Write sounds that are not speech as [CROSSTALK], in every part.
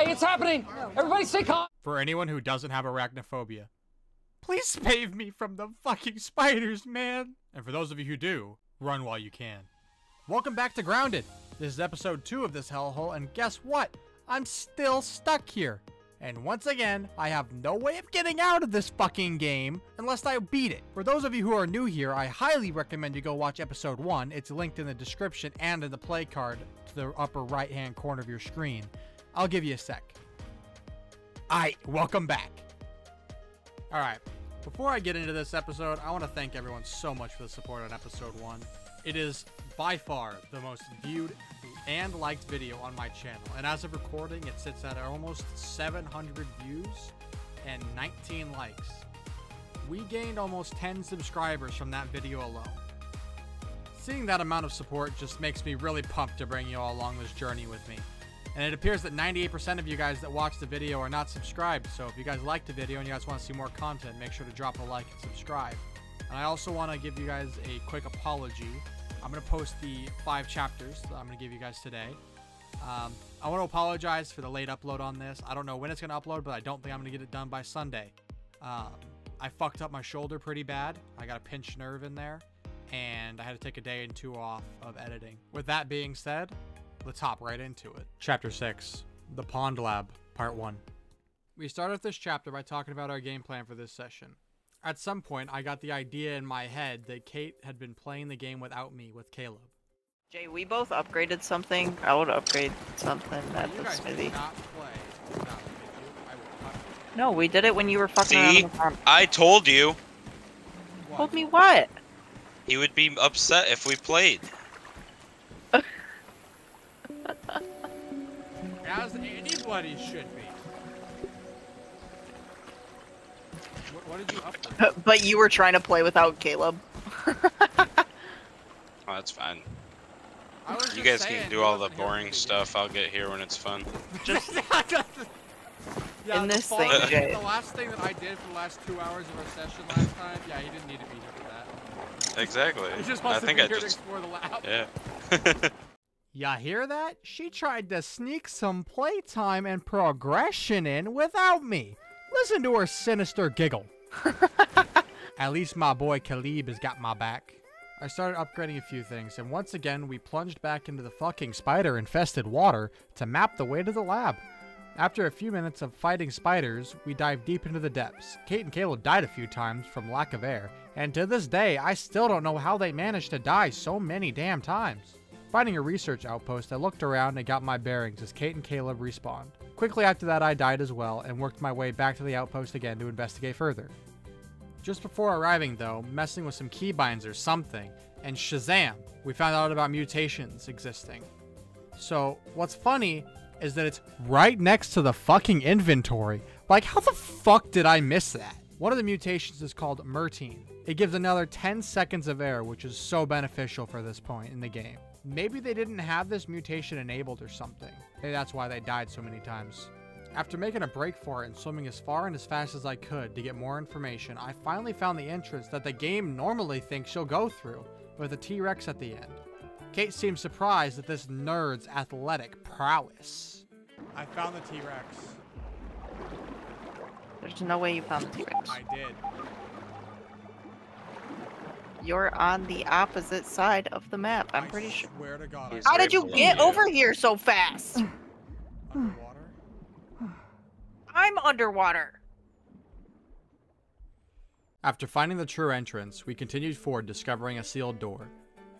Okay, it's happening. Everybody stay calm. For anyone who doesn't have arachnophobia, please save me from the fucking spiders, man. And for those of you who do, run while you can. Welcome back to Grounded. This is episode 2 of this hellhole, and guess what? I'm still stuck here. And once again, I have no way of getting out of this fucking game unless I beat it. For those of you who are new here, I highly recommend you go watch episode 1. It's linked in the description and in the play card to the upper right hand corner of your screen. I'll give you a sec. Alright, welcome back. Alright, before I get into this episode, I want to thank everyone so much for the support on episode 1. It is by far the most viewed and liked video on my channel. And as of recording, it sits at almost 700 views and 19 likes. We gained almost 10 subscribers from that video alone. Seeing that amount of support just makes me really pumped to bring you all along this journey with me. And it appears that 98% of you guys that watch the video are not subscribed, so if you guys like the video and you guys want to see more content, make sure to drop a like and subscribe. And I also want to give you guys a quick apology I'm going to post the five chapters that I'm going to give you guys today. Um, I want to apologize for the late upload on this. I don't know when it's going to upload, but I don't think I'm going to get it done by Sunday. Um, I fucked up my shoulder pretty bad. I got a pinched nerve in there, and I had to take a day and two off of editing. With that being said, let's hop right into it. Chapter 6 The Pond Lab, Part 1. We start off this chapter by talking about our game plan for this session at some point, I got the idea in my head that Kate had been playing the game without me with Caleb. Jay, we both upgraded something. I would upgrade something at the smithy. No, we did it when you were fucking See? around I told you. What? Told me what? He would be upset if we played. As anybody should be. What did you upgrade? [LAUGHS] But you were trying to play without Caleb. [LAUGHS] oh, that's fine. You guys can do all the boring stuff. I'll get here when it's fun. [LAUGHS] Just yeah, in this the thing, Jay. The last thing that I did for the last two hours of our session last time, yeah, he didn't need to be here for that. Exactly. He just I think to I be here just... to explore the lab. Yeah. Ya hear that? She tried to sneak some playtime and progression in without me. Listen to her sinister giggle. [LAUGHS] At least my boy Caleb has got my back. I started upgrading a few things, and once again, we plunged back into the fucking spider-infested water to map the way to the lab. After a few minutes of fighting spiders, we dived deep into the depths. Kate and Caleb died a few times from lack of air, and to this day, I still don't know how they managed to die so many damn times. Finding a research outpost, I looked around and got my bearings as Kate and Caleb respawned. Quickly after that, I died as well and worked my way back to the outpost again to investigate further. Just before arriving, though, messing with some keybinds or something, and Shazam, we found out about mutations existing. So, what's funny is that it's right next to the fucking inventory. Like, how the fuck did I miss that? One of the mutations is called Mertine. It gives another 10 seconds of air, which is so beneficial for this point in the game. Maybe they didn't have this mutation enabled or something. Maybe that's why they died so many times. After making a break for it and swimming as far and as fast as I could to get more information, I finally found the entrance that the game normally thinks you'll go through, with a T-Rex at the end. Kate seems surprised at this nerd's athletic prowess. I found the T-Rex. There's no way you found the T-Rex. I did. You're on the opposite side of the map, I'm I pretty sure. swear to God. He's How did you get you. over here so fast? Underwater? I'm underwater. After finding the true entrance, we continued forward discovering a sealed door.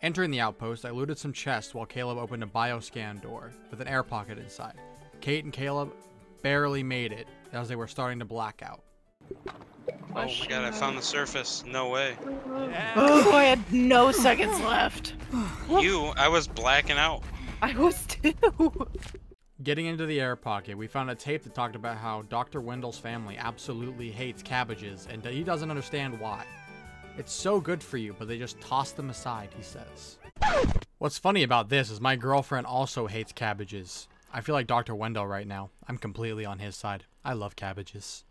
Entering the outpost, I looted some chests while Caleb opened a bioscan door with an air pocket inside. Kate and Caleb barely made it as they were starting to black out. Oh my god, I found the surface. No way. Oh, I had no seconds left. You, I was blacking out. I was too. Getting into the air pocket, we found a tape that talked about how Dr. Wendell's family absolutely hates cabbages and he doesn't understand why. It's so good for you, but they just toss them aside, he says. What's funny about this is my girlfriend also hates cabbages. I feel like Dr. Wendell right now. I'm completely on his side. I love cabbages.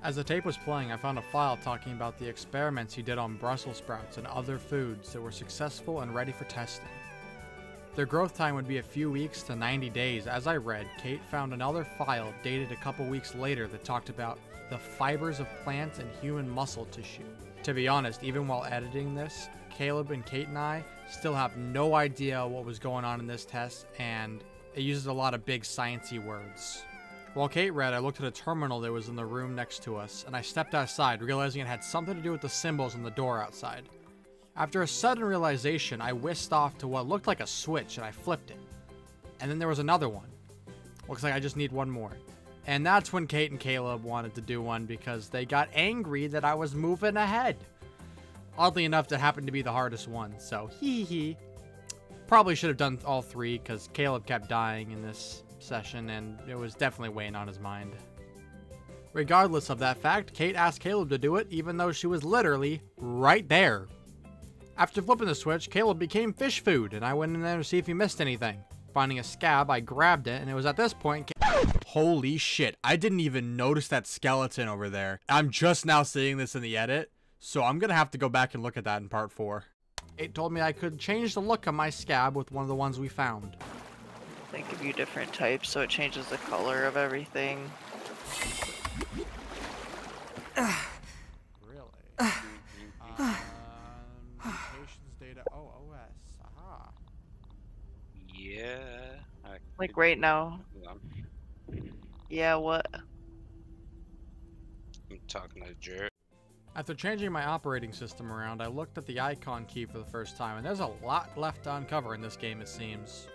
As the tape was playing, I found a file talking about the experiments he did on Brussels sprouts and other foods that were successful and ready for testing. Their growth time would be a few weeks to 90 days. As I read, Kate found another file dated a couple weeks later that talked about the fibers of plants and human muscle tissue. To be honest, even while editing this, Caleb and Kate and I still have no idea what was going on in this test, and it uses a lot of big sciencey words. While Kate read, I looked at a terminal that was in the room next to us, and I stepped outside, realizing it had something to do with the symbols on the door outside. After a sudden realization, I whisked off to what looked like a switch, and I flipped it. And then there was another one. Looks like I just need one more. And that's when Kate and Caleb wanted to do one because they got angry that I was moving ahead. Oddly enough, that happened to be the hardest one, so hee hee. Probably should have done all three because Caleb kept dying in this session and it was definitely weighing on his mind. Regardless of that fact, Kate asked Caleb to do it even though she was literally right there. After flipping the switch, Caleb became fish food and I went in there to see if he missed anything. Finding a scab, I grabbed it and it was at this point Holy shit, I didn't even notice that skeleton over there. I'm just now seeing this in the edit, so I'm gonna have to go back and look at that in part 4. It told me I could change the look of my scab with one of the ones we found. They give you different types, so it changes the color of everything. really? uh, mutations data. Oh, OS. Aha. Yeah. like right now. Yeah, what? I'm talking to Jared. After changing my operating system around, I looked at the icon key for the first time, and there's a lot left to uncover in this game, it seems.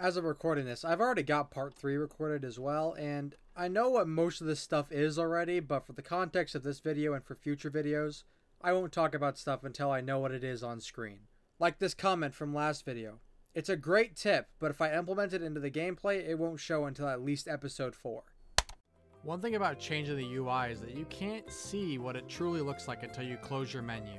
As of recording this, I've already got part 3 recorded as well, and I know what most of this stuff is already, but for the context of this video and for future videos, I won't talk about stuff until I know what it is on screen. Like this comment from last video. It's a great tip, but if I implement it into the gameplay, it won't show until at least episode 4. One thing about changing the UI is that you can't see what it truly looks like until you close your menu.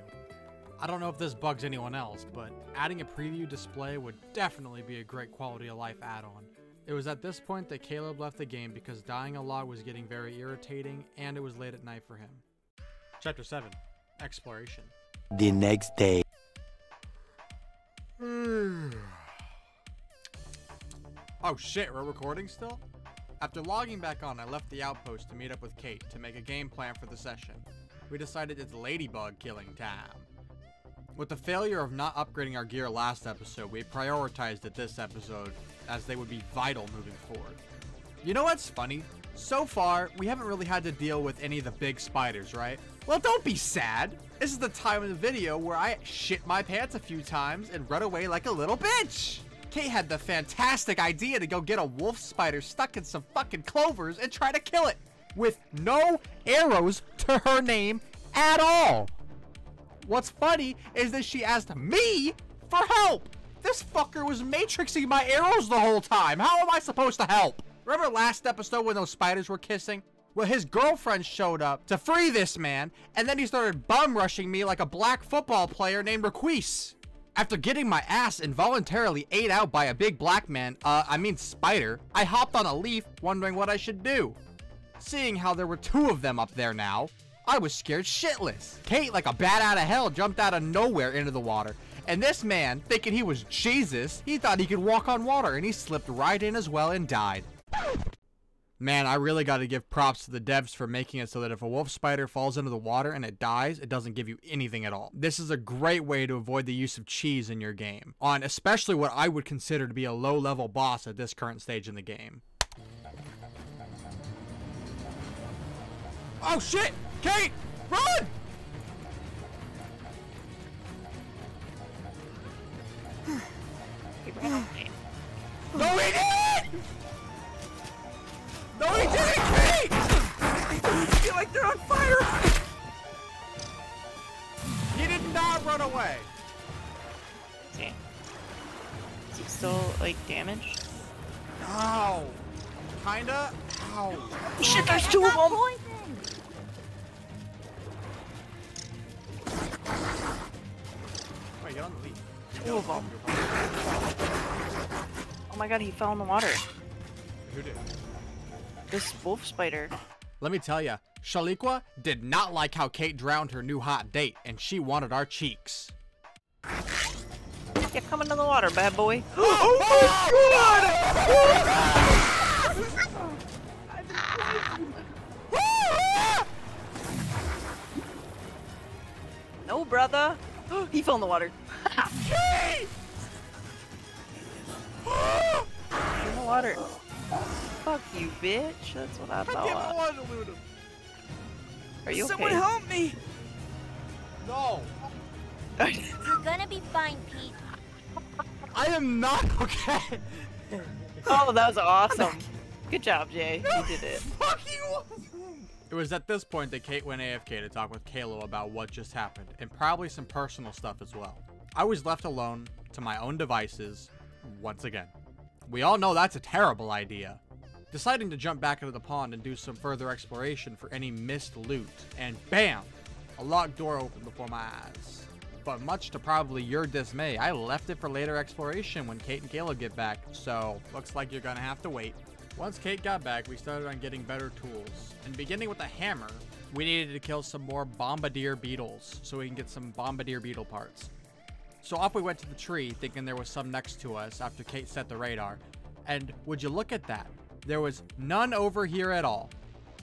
I don't know if this bugs anyone else, but adding a preview display would definitely be a great quality of life add-on. It was at this point that Caleb left the game because dying a lot was getting very irritating and it was late at night for him. Chapter 7 Exploration The next day. [SIGHS] oh shit, we're recording still? After logging back on, I left the outpost to meet up with Kate to make a game plan for the session. We decided it's ladybug killing time. With the failure of not upgrading our gear last episode, we prioritized it this episode, as they would be vital moving forward. You know what's funny? So far, we haven't really had to deal with any of the big spiders, right? Well, don't be sad! This is the time in the video where I shit my pants a few times and run away like a little bitch! Kate had the fantastic idea to go get a wolf spider stuck in some fucking clovers and try to kill it with no arrows to her name at all. What's funny is that she asked me for help. This fucker was matrixing my arrows the whole time. How am I supposed to help? Remember last episode when those spiders were kissing? Well, his girlfriend showed up to free this man, and then he started bum rushing me like a black football player named Requise. After getting my ass involuntarily ate out by a big black man, uh, I mean spider, I hopped on a leaf wondering what I should do. Seeing how there were two of them up there now, I was scared shitless. Kate, like a bat out of hell, jumped out of nowhere into the water. And this man, thinking he was Jesus, he thought he could walk on water and he slipped right in as well and died. Man, I really got to give props to the devs for making it so that if a wolf spider falls into the water and it dies, it doesn't give you anything at all. This is a great way to avoid the use of cheese in your game, on especially what I would consider to be a low level boss at this current stage in the game. Oh shit! Kate! Run! no, he didn't! No, he didn't, Kate! I feel like they're on fire! He did not run away! Okay. Is he still, like, damaged? Ow! Kinda? Ow! Shit, there's two of them! God, he fell in the water. Who did? This wolf spider. Let me tell ya, Shaliqua did not like how Kate drowned her new hot date, and she wanted our cheeks. Yeah, come to the water, bad boy. [GASPS] [GASPS] oh my god! no, brother. [GASPS] he fell in the water. [LAUGHS] in the water. Fuck you, bitch. That's what I thought. I wanted to loot him. Are you Someone okay? help me! No. [LAUGHS] You're gonna be fine, Pete. I am not okay. [LAUGHS] oh, that was awesome. [LAUGHS] Good job, Jay. You did it. Fuck you! It was at this point that Kate went AFK to talk with Kalo about what just happened, and probably some personal stuff as well. I was left alone to my own devices once again. We all know that's a terrible idea. Deciding to jump back into the pond and do some further exploration for any missed loot, and BAM! A locked door opened before my eyes. But much to probably your dismay, I left it for later exploration when Kate and Caleb get back, so looks like you're gonna have to wait. Once Kate got back, we started on getting better tools, and beginning with a hammer, we needed to kill some more bombardier beetles so we can get some bombardier beetle parts. So off we went to the tree, thinking there was some next to us after Kate set the radar. And would you look at that? There was none over here at all.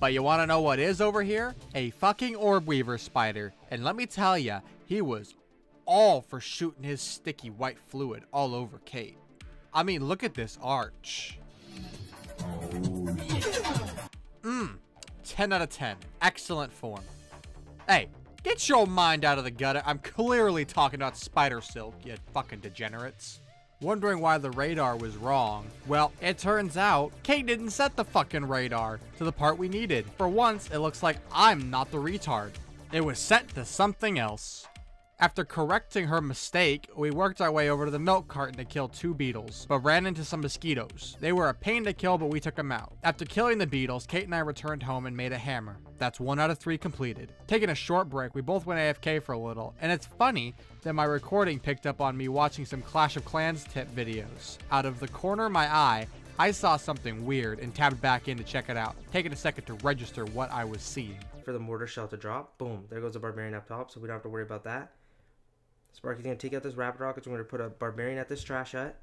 But you want to know what is over here? A fucking orb weaver spider. And let me tell ya, he was all for shooting his sticky white fluid all over Kate. I mean, look at this arch. Mmm, 10 out of 10. Excellent form. Hey, get your mind out of the gutter. I'm clearly talking about spider silk, you fucking degenerates. Wondering why the radar was wrong. Well, it turns out Kate didn't set the fucking radar to the part we needed. For once, it looks like I'm not the retard. It was set to something else. After correcting her mistake, we worked our way over to the milk carton to kill two beetles, but ran into some mosquitoes. They were a pain to kill, but we took them out. After killing the beetles, Kate and I returned home and made a hammer. That's one out of three completed. Taking a short break, we both went AFK for a little, and it's funny that my recording picked up on me watching some Clash of Clans tip videos. Out of the corner of my eye, I saw something weird and tapped back in to check it out, taking a second to register what I was seeing. For the mortar shell to drop, boom, there goes the barbarian up top, so we don't have to worry about that. Sparky's gonna take out this rapid rockets. We're gonna put a barbarian at this trash hut.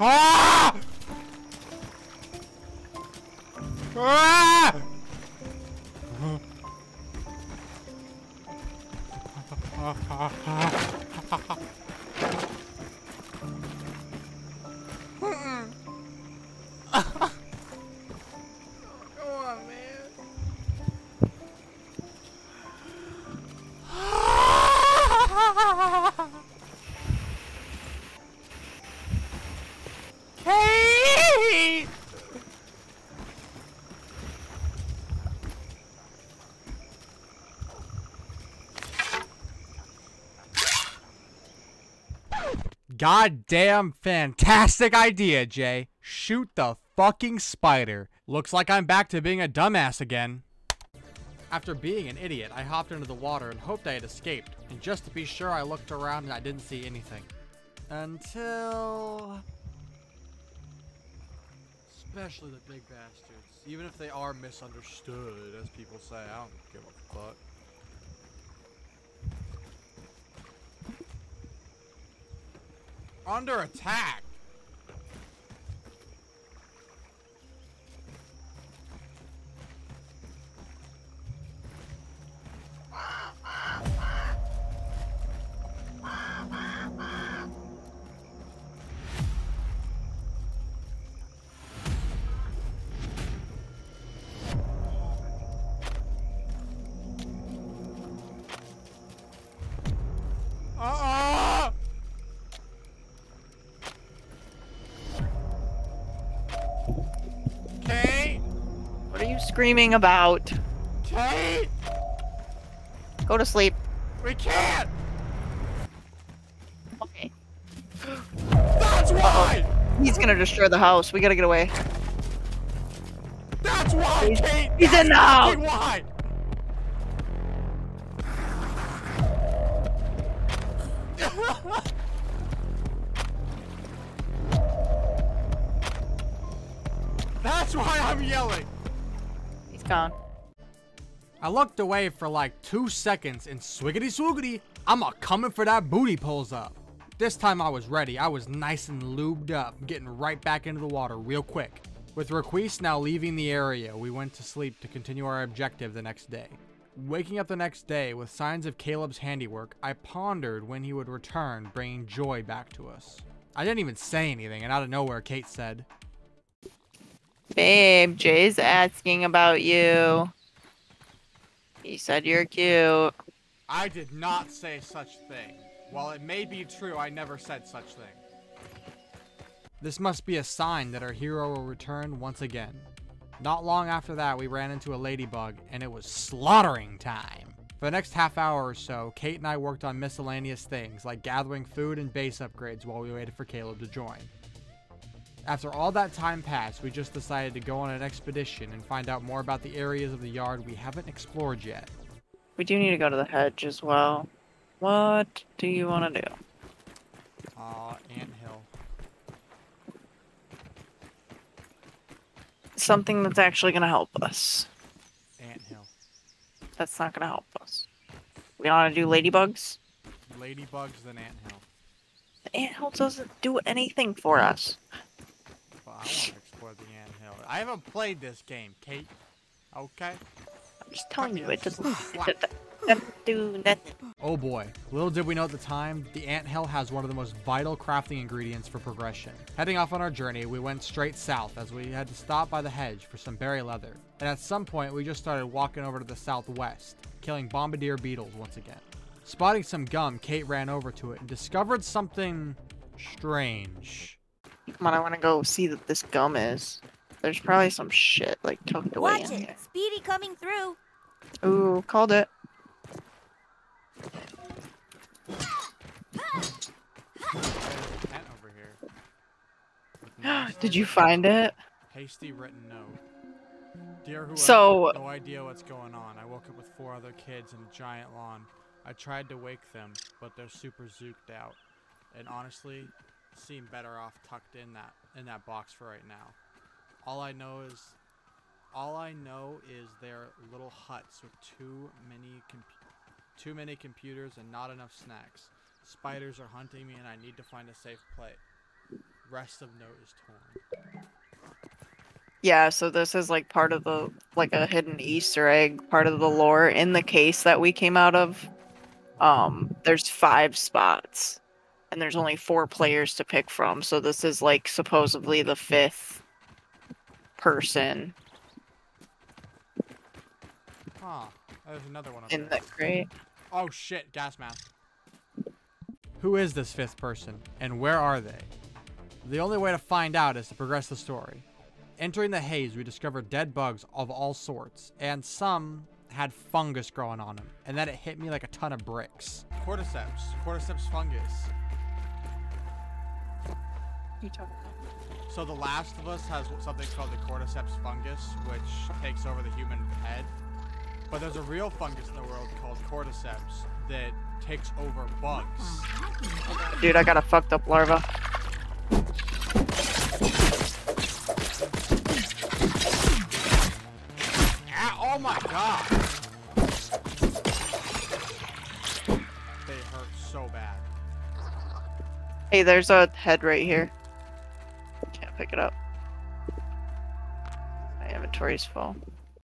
Ah! Ah! Goddamn fantastic idea, Jay. Shoot the fucking spider. Looks like I'm back to being a dumbass again. After being an idiot, I hopped into the water and hoped I had escaped. And just to be sure, I looked around and I didn't see anything. Until... Especially the big bastards. Even if they are misunderstood, as people say, I don't give a fuck. Under attack! Screaming about? Kate! Go to sleep. We can't! Okay. That's why! He's gonna destroy the house. We gotta get away. That's why, He's- Kate! he's in the That's house! why! [LAUGHS] That's why I'm yelling. I looked away for like two seconds and swiggity swoogity, I'm a coming for that booty pulls up. This time I was ready. I was nice and lubed up, getting right back into the water real quick. With Requise now leaving the area, we went to sleep to continue our objective the next day. Waking up the next day with signs of Caleb's handiwork, I pondered when he would return, bringing joy back to us. I didn't even say anything, and out of nowhere, Kate said, Babe, Jay's asking about you. He said you're cute. I did not say such thing. While it may be true, I never said such thing. This must be a sign that our hero will return once again. Not long after that, we ran into a ladybug, and it was slaughtering time. For the next half hour or so, Kate and I worked on miscellaneous things, like gathering food and base upgrades while we waited for Caleb to join. After all that time passed, we just decided to go on an expedition and find out more about the areas of the yard we haven't explored yet. We do need to go to the hedge as well. What do you want to do? Aw, uh, Ant Hill. Something that's actually going to help us. Ant Hill. That's not going to help us. We want to do ladybugs? Ladybugs, then Ant Hill. The ant hill doesn't do anything for us. Want to explore the ant hill. I haven't played this game, Kate. Okay? I'm just telling you, it doesn't, [LAUGHS] doesn't do nothing. Oh boy, little did we know at the time, the ant hill has one of the most vital crafting ingredients for progression. Heading off on our journey, we went straight south as we had to stop by the hedge for some berry leather. And at some point, we just started walking over to the southwest, killing bombardier beetles once again. Spotting some gum, Kate ran over to it and discovered something strange. Come on, I want to go see that this gum is. There's probably some shit like tucked away Watch in it. here. Speedy coming through. Ooh, called it. There's a tent over here. Did you find it? Hasty written note. Dear whoever, So- no idea what's going on. I woke up with four other kids in a giant lawn. I tried to wake them, but they're super zooked out. And honestly, seem better off tucked in that in that box for right now. All I know is all I know is they're little huts with too many too many computers and not enough snacks. Spiders are hunting me and I need to find a safe place. Rest of note is torn. Yeah, so this is like part of the like a hidden Easter egg, part of the lore in the case that we came out of. Um, there's five spots, and there's only four players to pick from. So this is like supposedly the fifth person Huh. There's another one there. that crate. Oh shit, gas mask. Who is this fifth person, and where are they? The only way to find out is to progress the story. Entering the haze, we discovered dead bugs of all sorts, and some had fungus growing on them, and then it hit me like a ton of bricks. Cordyceps. Cordyceps fungus. You talking about? So The Last of Us has something called the Cordyceps fungus, which takes over the human head. But there's a real fungus in the world called Cordyceps that takes over bugs. Dude, I got a fucked up larva. Ah, oh my god! They hurt so bad. Hey, there's a head right here. Pick it up. My inventory's full.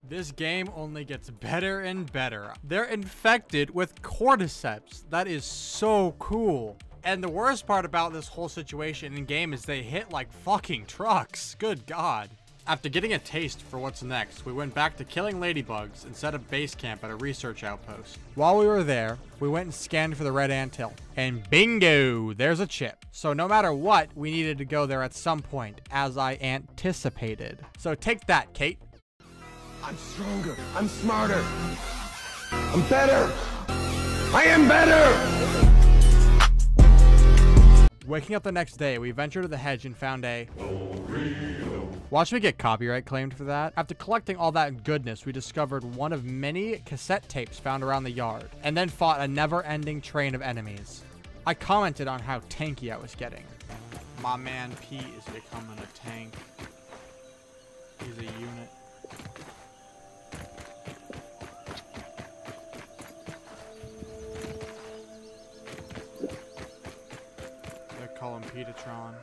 This game only gets better and better. They're infected with cordyceps. That is so cool. And the worst part about this whole situation in game is they hit like fucking trucks. Good god. After getting a taste for what's next, we went back to killing ladybugs and set up base camp at a research outpost. While we were there, we went and scanned for the red anthill. And bingo, there's a chip. So no matter what, we needed to go there at some point, as I anticipated. So take that, Kate. I'm stronger. I'm smarter. I'm better. I am better. Waking up the next day, we ventured to the hedge and found a. Watch me get copyright claimed for that. After collecting all that goodness, we discovered one of many cassette tapes found around the yard, and then fought a never ending train of enemies. I commented on how tanky I was getting. My man Pete is becoming a tank. He's a unit. They call him Petatron,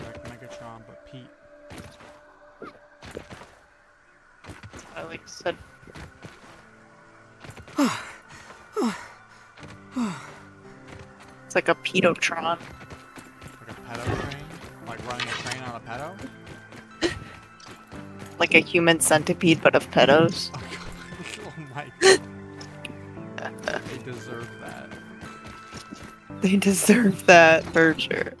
like Megatron, but Pete. Like said. it's like a pedotron. Like a pedo train? Like running a train on a pedo? Like a human centipede, but of pedos. [LAUGHS] oh my god. [LAUGHS] they deserve that. They deserve that for sure.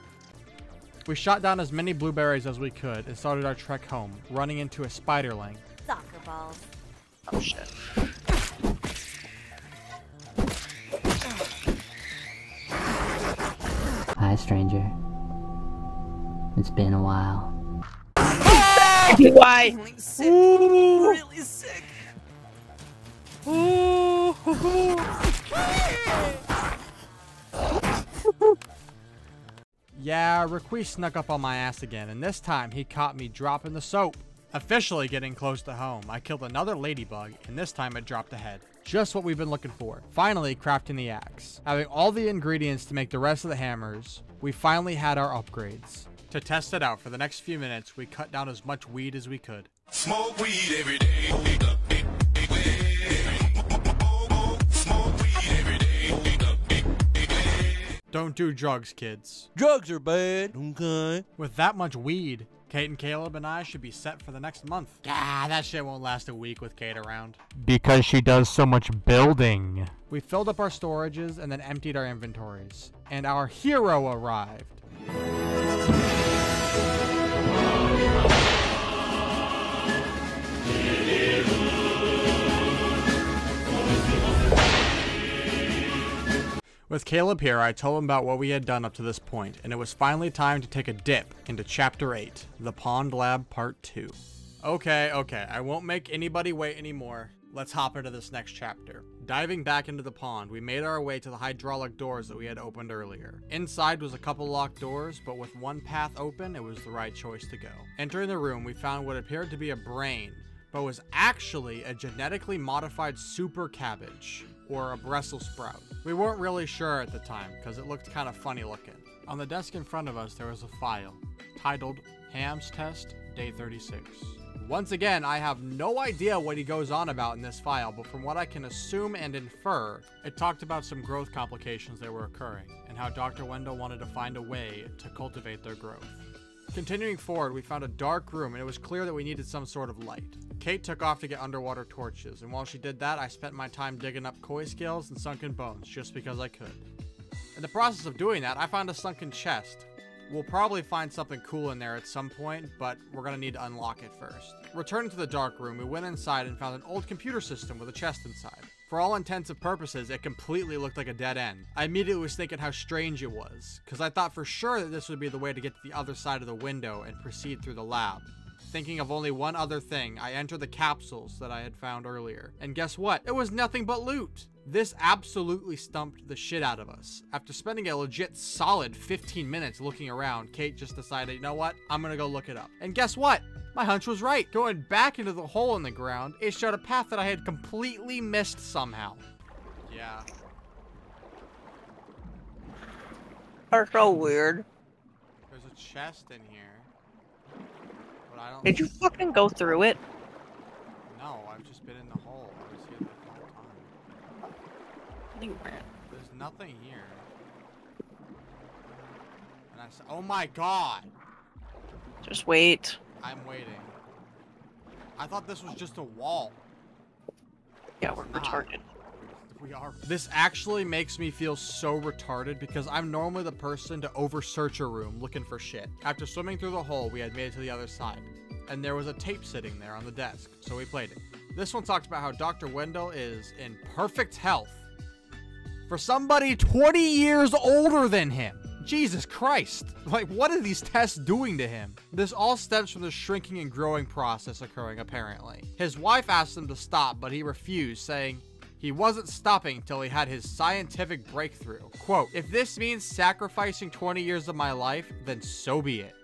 We shot down as many blueberries as we could and started our trek home, running into a spiderling. Soccer balls. Oh shit. Hi, stranger. It's been a while. [LAUGHS] Why? Really sick. yeah, Requie snuck up on my ass again, and this time he caught me dropping the soap. Officially getting close to home, I killed another ladybug, and this time it dropped a head. Just what we've been looking for. Finally, crafting the axe. Having all the ingredients to make the rest of the hammers, we finally had our upgrades. To test it out for the next few minutes, we cut down as much weed as we could. Smoke weed every day. Don't do drugs, kids. Drugs are bad. Okay. With that much weed, Kate and Caleb and I should be set for the next month. Ah, that shit won't last a week with Kate around. Because she does so much building. We filled up our storages and then emptied our inventories. And our hero arrived. With Caleb here, I told him about what we had done up to this point, and it was finally time to take a dip into Chapter 8, The Pond Lab Part 2. Okay, okay, I won't make anybody wait anymore. Let's hop into this next chapter. Diving back into the pond, we made our way to the hydraulic doors that we had opened earlier. Inside was a couple locked doors, but with one path open, it was the right choice to go. Entering the room, we found what appeared to be a brain, but was actually a genetically modified super cabbage, or a Brussels sprout. We weren't really sure at the time, because it looked kind of funny looking. On the desk in front of us, there was a file, titled Ham's Test, Day 36. Once again, I have no idea what he goes on about in this file, but from what I can assume and infer, it talked about some growth complications that were occurring, and how Dr. Wendell wanted to find a way to cultivate their growth. Continuing forward, we found a dark room and it was clear that we needed some sort of light. Kate took off to get underwater torches, and while she did that, I spent my time digging up koi scales and sunken bones just because I could. In the process of doing that, I found a sunken chest. We'll probably find something cool in there at some point, but we're gonna need to unlock it first. Returning to the dark room, we went inside and found an old computer system with a chest inside. For all intents and purposes, it completely looked like a dead end. I immediately was thinking how strange it was, because I thought for sure that this would be the way to get to the other side of the window and proceed through the lab. Thinking of only one other thing, I entered the capsules that I had found earlier. And guess what? It was nothing but loot! This absolutely stumped the shit out of us. After spending a legit solid 15 minutes looking around, Kate just decided, you know what? I'm gonna go look it up. And guess what? My hunch was right. Going back into the hole in the ground, it showed a path that I had completely missed somehow. Yeah. That's so weird. There's a chest in here. But I don't Did you fucking go through it? No, I've just been in the hole. I was here the whole time. You weren't. There's nothing here. And I oh my god! Just wait. I'm waiting. I thought this was just a wall. Yeah, we're retarded. We are. This actually makes me feel so retarded because I'm normally the person to over search a room looking for shit. After swimming through the hole, we had made it to the other side. And there was a tape sitting there on the desk, so we played it. This one talks about how Dr. Wendell is in perfect health for somebody 20 years older than him. Jesus Christ. Like, what are these tests doing to him? This all stems from the shrinking and growing process occurring, apparently. His wife asked him to stop, but he refused, saying, he wasn't stopping till he had his scientific breakthrough. Quote, if this means sacrificing 20 years of my life, then so be it.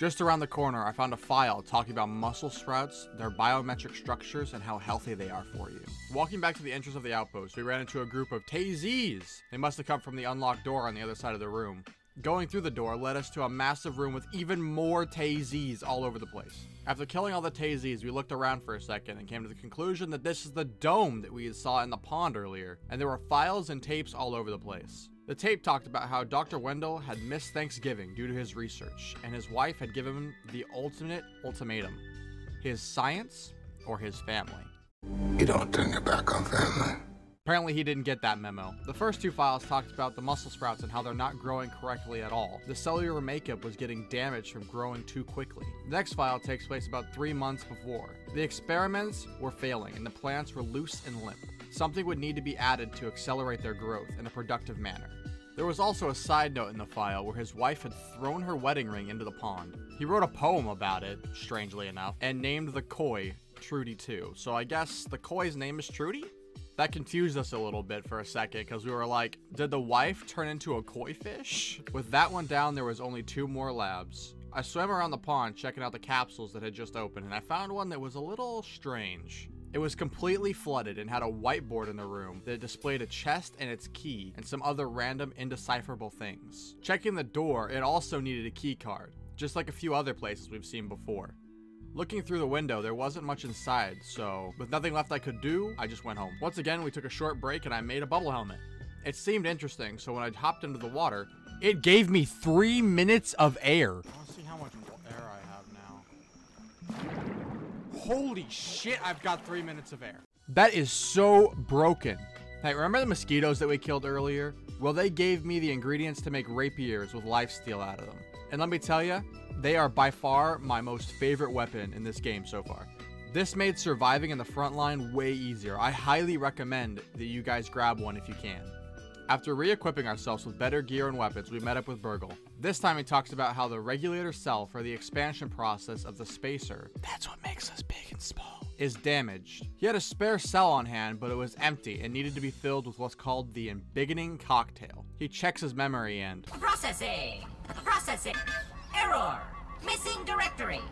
Just around the corner, I found a file talking about muscle sprouts, their biometric structures, and how healthy they are for you. Walking back to the entrance of the outpost, we ran into a group of Tazees. They must have come from the unlocked door on the other side of the room. Going through the door led us to a massive room with even more Tazees all over the place. After killing all the Tazees, we looked around for a second and came to the conclusion that this is the dome that we saw in the pond earlier, and there were files and tapes all over the place. The tape talked about how Dr. Wendell had missed Thanksgiving due to his research, and his wife had given him the ultimate ultimatum his science or his family. You don't turn your back on family. Apparently, he didn't get that memo. The first two files talked about the muscle sprouts and how they're not growing correctly at all. The cellular makeup was getting damaged from growing too quickly. The next file takes place about three months before. The experiments were failing and the plants were loose and limp. Something would need to be added to accelerate their growth in a productive manner. There was also a side note in the file where his wife had thrown her wedding ring into the pond. He wrote a poem about it, strangely enough, and named the koi Trudy too. So I guess the koi's name is Trudy? That confused us a little bit for a second because we were like, did the wife turn into a koi fish? With that one down, there was only two more labs. I swam around the pond checking out the capsules that had just opened and I found one that was a little strange. It was completely flooded and had a whiteboard in the room that displayed a chest and its key and some other random indecipherable things. Checking the door, it also needed a key card, just like a few other places we've seen before. Looking through the window, there wasn't much inside, so with nothing left I could do, I just went home. Once again, we took a short break and I made a bubble helmet. It seemed interesting, so when I hopped into the water, it gave me three minutes of air. I want to see how much air I have now. Holy shit, I've got three minutes of air. That is so broken. Hey, remember the mosquitoes that we killed earlier? Well, they gave me the ingredients to make rapiers with lifesteal out of them. And let me tell you, they are by far my most favorite weapon in this game so far. This made surviving in the front line way easier. I highly recommend that you guys grab one if you can. After re-equipping ourselves with better gear and weapons, we met up with BURG.L. This time he talks about how the regulator cell for the expansion process of the spacer, that's what makes us big and small, is damaged. He had a spare cell on hand, but it was empty and needed to be filled with what's called the embiggening cocktail. He checks his memory and Processing! Processing! Error! Missing directory!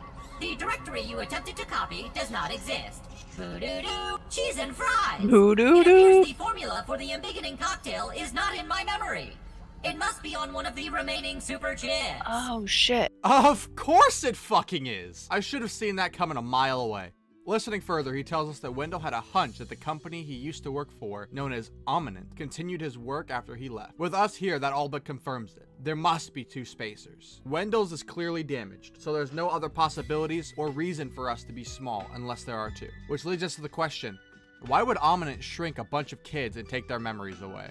The directory you attempted to copy does not exist. Boo-doo-doo! Cheese and fries! Boo-doo-doo. The formula for the embiggening cocktail is not in my memory. It must be on one of the remaining super chips. Oh shit. Of course it fucking is! I should have seen that coming a mile away. Listening further, he tells us that Wendell had a hunch that the company he used to work for, known as Ominent, continued his work after he left. With us here, that all but confirms it. There must be two spacers. Wendell's is clearly damaged, so there's no other possibilities or reason for us to be small unless there are two. Which leads us to the question, why would Ominent shrink a bunch of kids and take their memories away?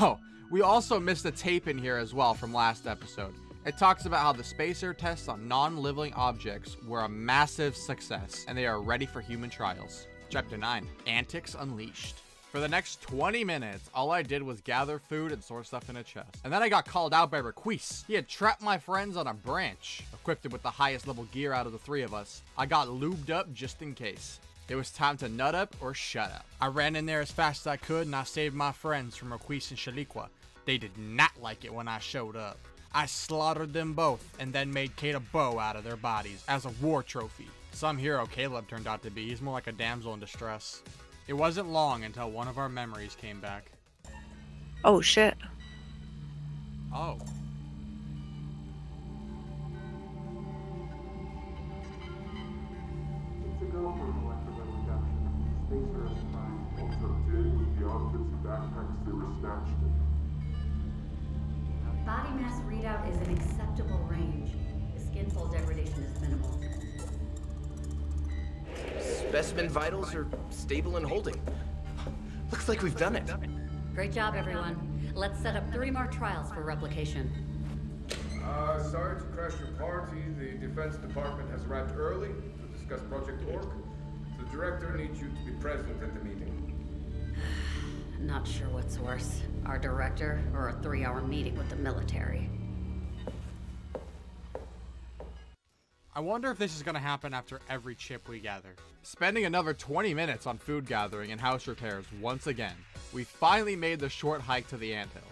Oh, we also missed a tape in here as well from last episode. It talks about how the spacer tests on non-living objects were a massive success, and they are ready for human trials. Chapter 9, Antics Unleashed. For the next 20 minutes, all I did was gather food and store stuff in a chest. And then I got called out by Requise. He had trapped my friends on a branch. Equipped with the highest level gear out of the three of us, I got lubed up just in case. It was time to nut up or shut up. I ran in there as fast as I could and I saved my friends from Requise and Shaliqua. They did not like it when I showed up. I slaughtered them both and then made Kate a bow out of their bodies as a war trophy. Some hero Caleb turned out to be. He's more like a damsel in distress. It wasn't long until one of our memories came back. Oh shit. Oh. Specimen vitals are stable and holding. Looks like we've done it. Great job, everyone. Let's set up three more trials for replication. Uh, sorry to crash your party. The Defense Department has arrived early to discuss Project Orc. The director needs you to be present at the meeting. [SIGHS] Not sure what's worse, our director or a three-hour meeting with the military. I wonder if this is going to happen after every chip we gather. Spending another 20 minutes on food gathering and house repairs once again, we finally made the short hike to the anthill.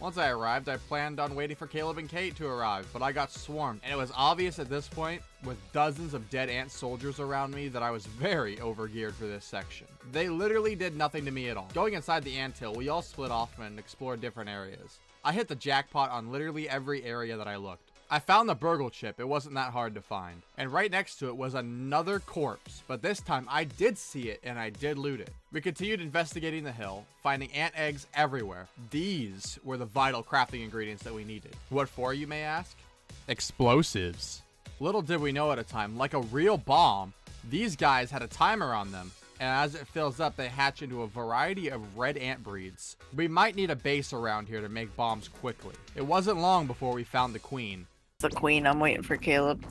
Once I arrived, I planned on waiting for Caleb and Kate to arrive, but I got swarmed, and it was obvious at this point, with dozens of dead ant soldiers around me, that I was very overgeared for this section. They literally did nothing to me at all. Going inside the anthill, we all split off and explored different areas. I hit the jackpot on literally every area that I looked. I found the BURG.L chip, it wasn't that hard to find. And right next to it was another corpse, but this time I did see it and I did loot it. We continued investigating the hill, finding ant eggs everywhere. These were the vital crafting ingredients that we needed. What for, you may ask? Explosives. Little did we know at a time, like a real bomb, these guys had a timer on them, and as it fills up, they hatch into a variety of red ant breeds. We might need a base around here to make bombs quickly. It wasn't long before we found the queen. The queen, I'm waiting for Caleb.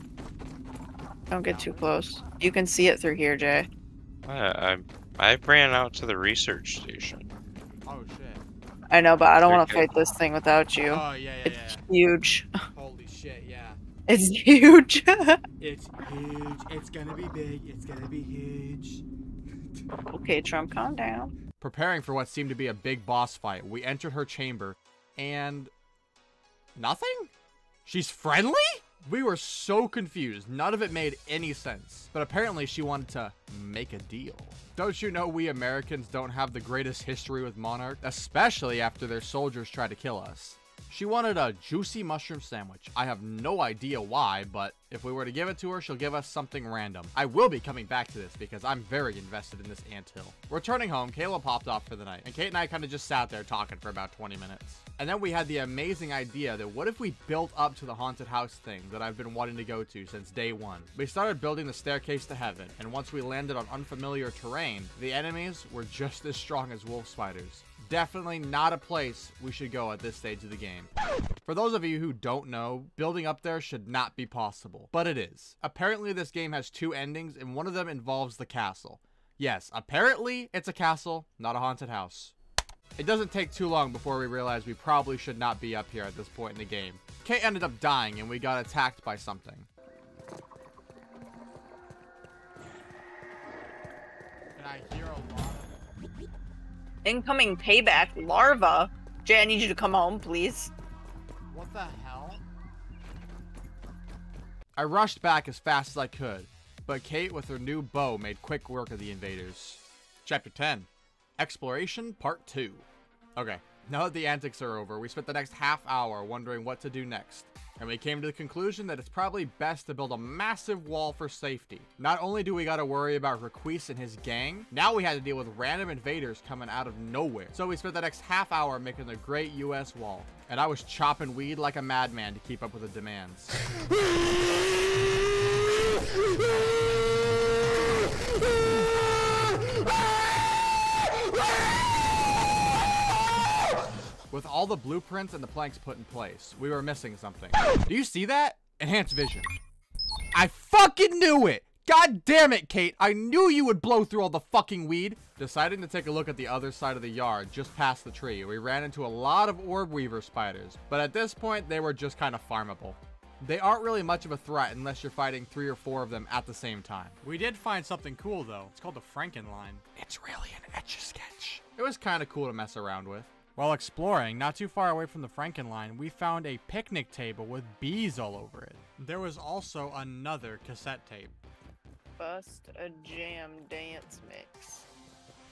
Don't get too close. You can see it through here, Jay. I, I, I ran out to the research station. Oh shit. I know, but I don't want to fight this thing without you. Oh, yeah, yeah, it's yeah. huge. Holy shit, yeah. It's huge. [LAUGHS] It's huge. It's gonna be big. It's gonna be huge. okay, Trump, calm down. Preparing for what seemed to be a big boss fight, we entered her chamber, and... Nothing? She's friendly? We were so confused. None of it made any sense. But apparently she wanted to make a deal. Don't you know we Americans don't have the greatest history with Monarch? Especially after their soldiers tried to kill us. She wanted a juicy mushroom sandwich. I have no idea why, but if we were to give it to her, she'll give us something random. I will be coming back to this because I'm very invested in this anthill. Returning home, Kayla popped off for the night, and Kate and I kind of just sat there talking for about 20 minutes. And then we had the amazing idea that what if we built up to the haunted house thing that I've been wanting to go to since day one. We started building the staircase to heaven, and once we landed on unfamiliar terrain, the enemies were just as strong as wolf spiders definitely not a place we should go at this stage of the game. For those of you who don't know, building up there should not be possible, but it is. Apparently this game has two endings and one of them involves the castle. Yes, apparently it's a castle, not a haunted house. It doesn't take too long before we realize we probably should not be up here at this point in the game. Kate ended up dying and we got attacked by something. I hear a lot? Incoming payback larva. Jay, I need you to come home, please. What the hell? I rushed back as fast as I could, but Kate with her new bow made quick work of the invaders. Chapter 10 Exploration Part 2 Okay, now that the antics are over, we spent the next half hour wondering what to do next. And we came to the conclusion that it's probably best to build a massive wall for safety. Not only do we gotta worry about Requise and his gang, now we had to deal with random invaders coming out of nowhere. So we spent the next half hour making the great US wall. And I was chopping weed like a madman to keep up with the demands. [LAUGHS] With all the blueprints and the planks put in place, we were missing something. Do you see that? Enhanced vision. I fucking knew it! God damn it, Kate! I knew you would blow through all the fucking weed! Deciding to take a look at the other side of the yard, just past the tree, we ran into a lot of orb weaver spiders, but at this point, they were just kind of farmable. They aren't really much of a threat unless you're fighting three or four of them at the same time. We did find something cool though. It's called the Frankenline. It's really an etch-a-sketch. It was kind of cool to mess around with. While exploring, not too far away from the Frankenline, we found a picnic table with bees all over it. There was also another cassette tape. Bust a jam dance mix.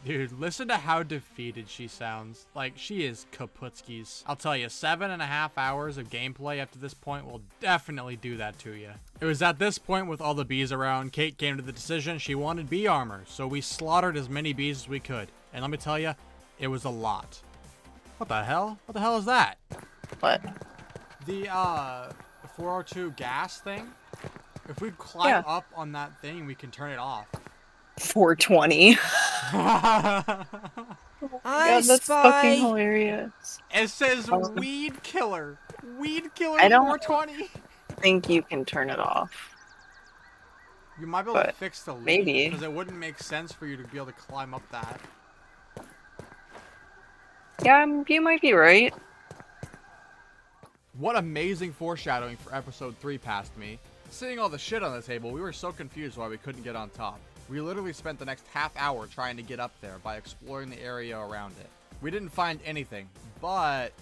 Dude, listen to how defeated she sounds. Like, she is kaputskis. I'll tell you, seven and a half hours of gameplay up to this point will definitely do that to you. It was at this point with all the bees around, Kate came to the decision she wanted bee armor, so we slaughtered as many bees as we could. And let me tell you, it was a lot. What the hell? What the hell is that? What? The, uh, 402 gas thing? If we climb Yeah. up on that thing, we can turn it off. 420. [LAUGHS] [LAUGHS] I God, that's fucking hilarious. It says Oh. weed killer. Weed killer I don't 420. think you can turn it off. You might be able to fix the leak maybe. because it wouldn't make sense for you to be able to climb up that. Yeah, you might be right. What amazing foreshadowing for episode 3 past me. Seeing all the shit on the table, we were so confused why we couldn't get on top. We literally spent the next half hour trying to get up there by exploring the area around it. We didn't find anything, but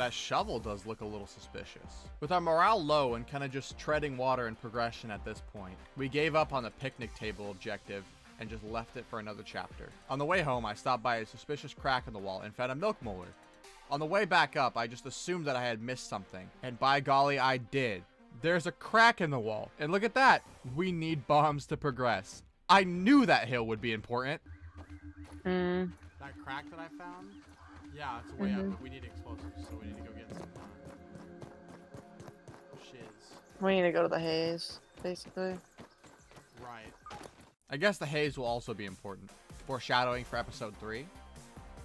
That shovel does look a little suspicious. With our morale low and kind of just treading water in progression at this point, we gave up on the picnic table objective and just left it for another chapter. On the way home, I stopped by a suspicious crack in the wall and found a milk molar. On the way back up, I just assumed that I had missed something, and by golly, I did. There's a crack in the wall, and look at that! We need bombs to progress. I knew that hill would be important. Mm. That crack that I found? Yeah, it's way mm -hmm. up, but we need explosives, so we need to go get some uh, shiz. We need to go to the haze, basically. Right. I guess the haze will also be important. Foreshadowing for episode 3.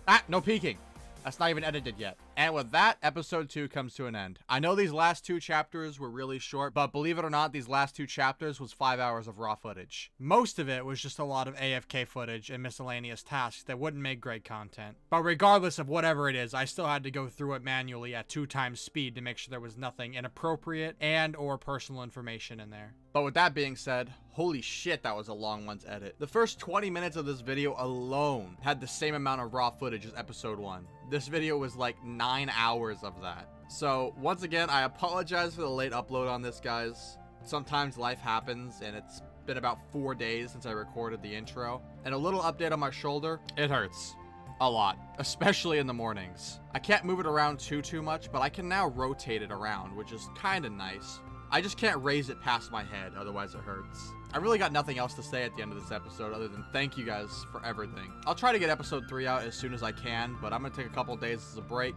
Ah, no peeking! That's not even edited yet. And with that, episode 2 comes to an end. I know these last two chapters were really short, but believe it or not, these last two chapters was 5 hours of raw footage. Most of it was just a lot of AFK footage and miscellaneous tasks that wouldn't make great content. But regardless of whatever it is, I still had to go through it manually at 2 times speed to make sure there was nothing inappropriate and or personal information in there. But with that being said, holy shit that was a long one to edit. The first 20 minutes of this video alone had the same amount of raw footage as episode 1. This video was like 9 hours of that. So once again, I apologize for the late upload on this guys. Sometimes life happens and it's been about 4 days since I recorded the intro. And a little update on my shoulder, it hurts. A lot, especially in the mornings. I can't move it around too, too much, but I can now rotate it around, which is kinda nice. I just can't raise it past my head, otherwise it hurts. I really got nothing else to say at the end of this episode other than thank you guys for everything. I'll try to get episode 3 out as soon as I can, but I'm going to take a couple days as a break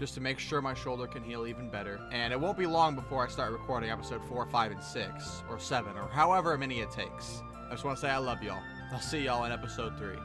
just to make sure my shoulder can heal even better. And it won't be long before I start recording episode 4, 5, and 6, or 7, or however many it takes. I just want to say I love y'all. I'll see y'all in episode 3.